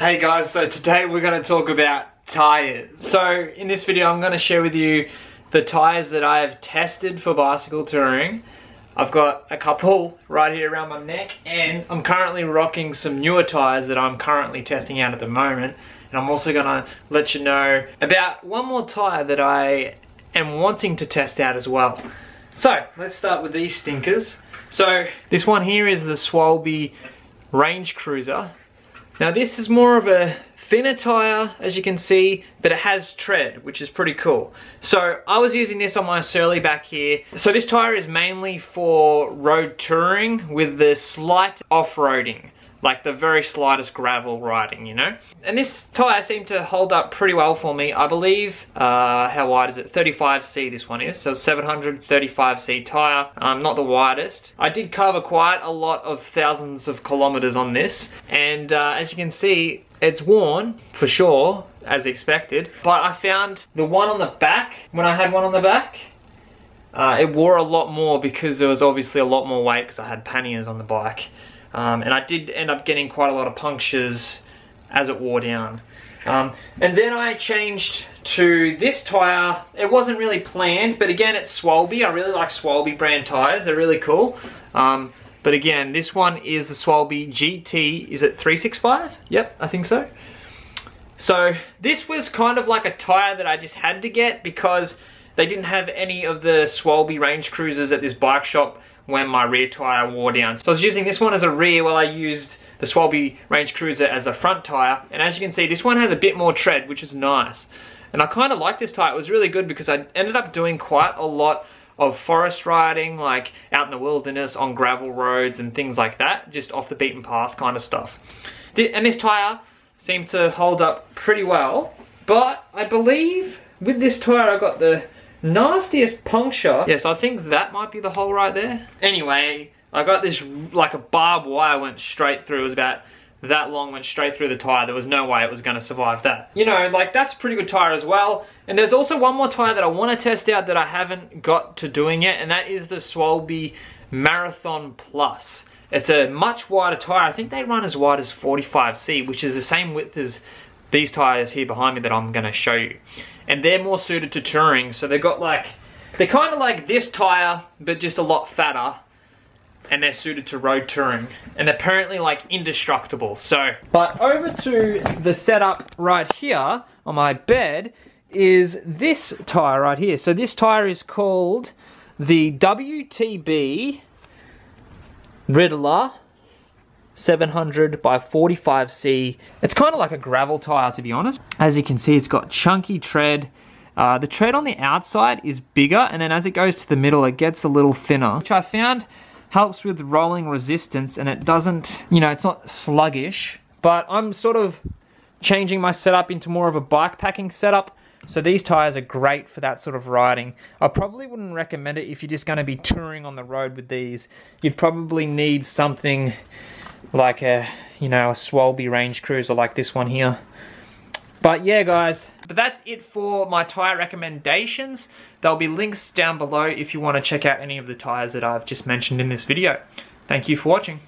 Hey guys, so today we're going to talk about tyres. So in this video I'm going to share with you the tyres that I have tested for bicycle touring. I've got a couple right here around my neck and I'm currently rocking some newer tyres that I'm currently testing out at the moment. And I'm also going to let you know about one more tyre that I am wanting to test out as well. So let's start with these stinkers. So this one here is the Schwalbe Range Cruiser. Now this is more of a thinner tire as you can see but it has tread which is pretty cool so I was using this on my Surly back here so this tire is mainly for road touring with the slight off-roading like the very slightest gravel riding, you know? And this tyre seemed to hold up pretty well for me. I believe, uh, how wide is it? 35C this one is, so 735C tyre, um, not the widest. I did cover quite a lot of thousands of kilometres on this, and uh, as you can see, it's worn, for sure, as expected, but I found the one on the back, when I had one on the back, uh, it wore a lot more because there was obviously a lot more weight because I had panniers on the bike. Um, and I did end up getting quite a lot of punctures as it wore down. Um, and then I changed to this tyre. It wasn't really planned, but again, it's Schwalbe. I really like Schwalbe brand tyres. They're really cool. Um, but again, this one is the Schwalbe GT. Is it 365? Yep, I think so. So this was kind of like a tyre that I just had to get because they didn't have any of the Schwalbe Range Cruisers at this bike shop when my rear tyre wore down. So I was using this one as a rear while I used the Schwalbe Range Cruiser as a front tyre. And as you can see, this one has a bit more tread, which is nice. And I kind of like this tyre. It was really good because I ended up doing quite a lot of forest riding, like out in the wilderness, on gravel roads and things like that. Just off the beaten path kind of stuff. And this tyre seemed to hold up pretty well. But I believe with this tyre I got the Nastiest puncture. Yes, I think that might be the hole right there. Anyway, I got this, like a barbed wire went straight through. It was about that long, went straight through the tire. There was no way it was gonna survive that. You know, like that's pretty good tire as well. And there's also one more tire that I wanna test out that I haven't got to doing yet, and that is the Schwalbe Marathon Plus. It's a much wider tire. I think they run as wide as 45C, which is the same width as these tires here behind me that I'm gonna show you. And they're more suited to touring, so they've got like, they're kind of like this tire, but just a lot fatter. And they're suited to road touring. And apparently like indestructible, so. But over to the setup right here on my bed is this tire right here. So this tire is called the WTB Riddler 700 by 45C. It's kind of like a gravel tire to be honest. As you can see, it's got chunky tread. Uh, the tread on the outside is bigger and then as it goes to the middle, it gets a little thinner, which I found helps with rolling resistance and it doesn't, you know, it's not sluggish, but I'm sort of changing my setup into more of a bike packing setup. So these tires are great for that sort of riding. I probably wouldn't recommend it if you're just going to be touring on the road with these. You'd probably need something like a, you know, a Schwalbe Range Cruiser like this one here. But yeah, guys, but that's it for my tyre recommendations. There'll be links down below if you want to check out any of the tyres that I've just mentioned in this video. Thank you for watching.